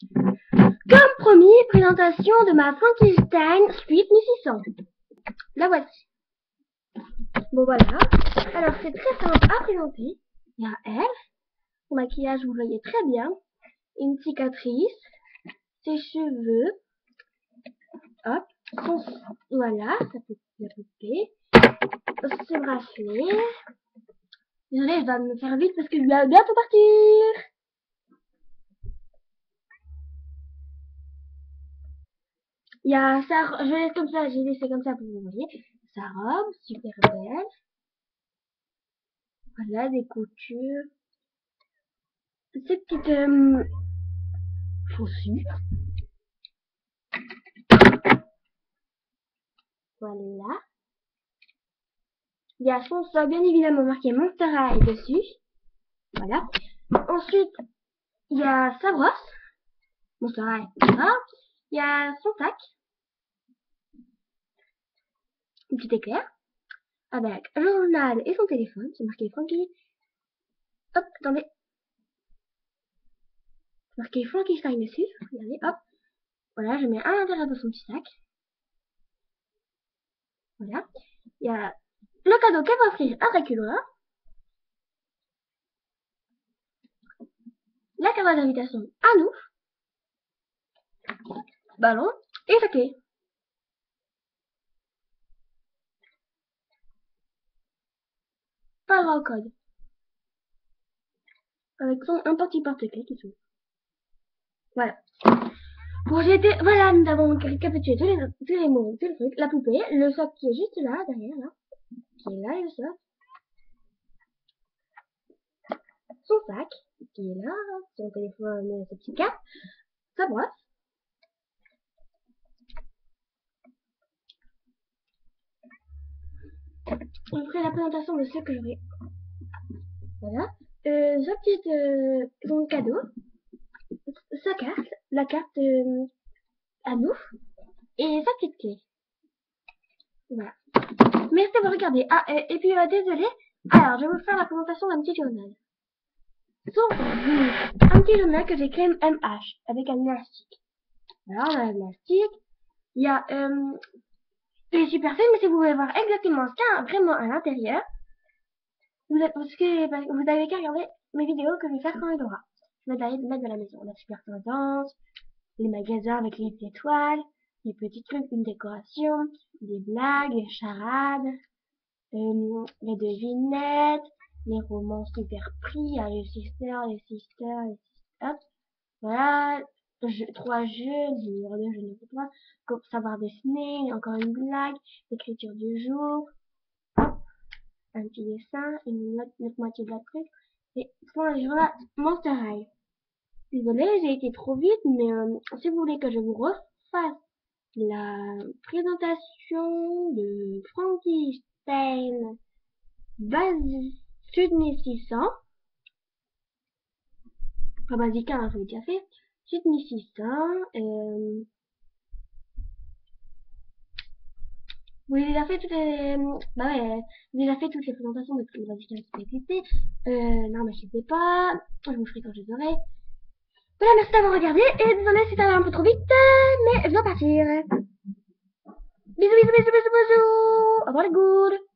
Comme promis, présentation de ma Frankenstein Suite 1600. La voici. Bon voilà. Alors c'est très simple à présenter. Il y a elle. Son maquillage, vous voyez très bien. Une cicatrice. Ses cheveux. Hop. Voilà, ça peut, la poupée. Ses bracelets. Désolée, je dois me faire vite parce que je vais bientôt partir. Il y a sa, je laisse comme ça, j'ai laissé comme ça pour vous voyez. Sa robe, super belle. Voilà, des coutures. Ces petites euh, chaussures. Voilà. Il y a son sort, bien évidemment, marqué Monster High dessus. Voilà. Ensuite, il y a sa brosse. Voilà. Il y a son sac. Un petit éclair. Avec un journal et son téléphone. C'est marqué Frankie. Hop, attendez. C'est marqué Frankenstein dessus. Regardez, hop. Voilà, je mets à l'intérieur de son petit sac. Voilà. Il y a le cadeau qu'elle va offrir à Dracula. La carte d'invitation à nous. Ballon et sa clé. Pas le code. Avec son un petit porte-clés qui s'ouvre. Voilà. Bon, été, voilà, nous avons récapitulé tous les, tous les mots, tous les trucs. La poupée, le sac qui est juste là, derrière, là. Qui est là, le sac. Son sac, qui est là, son téléphone, sa petite carte, sa boîte. Ferait la présentation de ce que j'aurai. Voilà. Euh, sa petite, euh, cadeau. Sa carte la carte euh, à nous et sa petite clé. Voilà. Merci d'avoir regardé. Ah, et, et puis euh, désolé. Alors, je vais vous faire la présentation d'un petit journal. Donc, un petit journal que j'ai créé MH avec un élastique. Alors, on a l'élastique. Il y a les super films, mais si vous voulez voir exactement ce qu'il y a vraiment à l'intérieur, vous, parce vous avez qu'à regarder mes vidéos que je vais faire quand il aura d'aller mettre dans la maison. La super tendance, les magasins avec les étoiles, les petits trucs, une décoration, des blagues, les charades, euh, les devinettes, les romans super pris, les sisters, les sisters, les sisters. Voilà, trois jeux, numéro 2, je ne sais pas, savoir dessiner, encore une blague, l'écriture du jour, un petit dessin, une autre, moitié de la truc, et pour le journal Monster High. Désolé, j'ai été trop vite, mais euh, si vous voulez que je vous refasse la présentation de Frankenstein Base Sydney 600, enfin Basica, hein, je l'ai déjà fait, Sydney 600, euh, vous avez déjà fait toutes les, bah ouais, avez déjà fait toutes les présentations de Basica qui euh, non mais je sais pas, je vous ferai quand je les aurai. Voilà, merci d'avoir regardé. Et désolé si t'allais un peu trop vite, mais je dois partir. Bisous, bisous, bisous, bisous, bisous. Au revoir les gouttes.